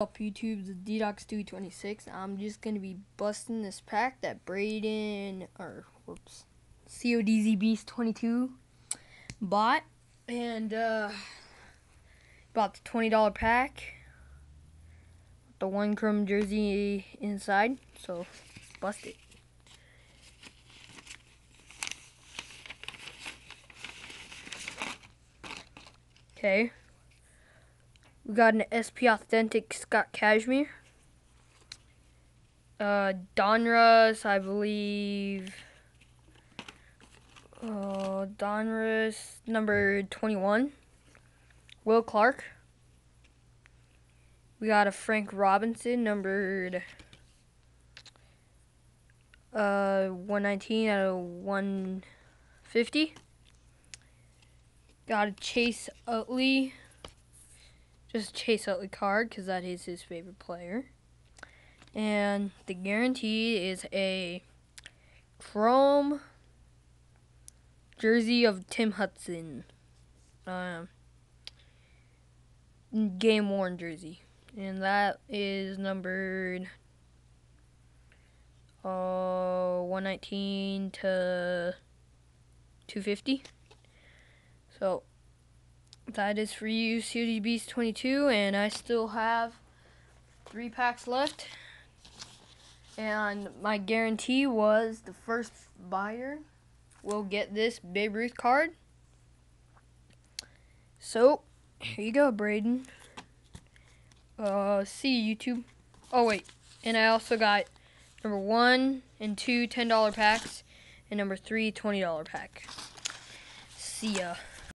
up YouTube, the D-Docs 226. I'm just gonna be busting this pack that Braden or whoops CODZ Beast 22 bought and uh bought the twenty dollar pack with the one chrome jersey inside, so bust it. Okay. We got an SP Authentic Scott Kazmir. Uh, Donruss, I believe. Uh, Donruss, number 21. Will Clark. We got a Frank Robinson, numbered uh, 119 out of 150. Got a Chase Utley just Chase Utley card because that is his favorite player. And the guarantee is a chrome jersey of Tim Hudson. Um, game worn jersey. And that is numbered uh, 119 to 250. So that is for you, COD Beast 22, and I still have three packs left. And my guarantee was the first buyer will get this Babe Ruth card. So, here you go, Braden. Uh, see you, YouTube. Oh, wait. And I also got number one and two $10 packs, and number three $20 pack. See ya.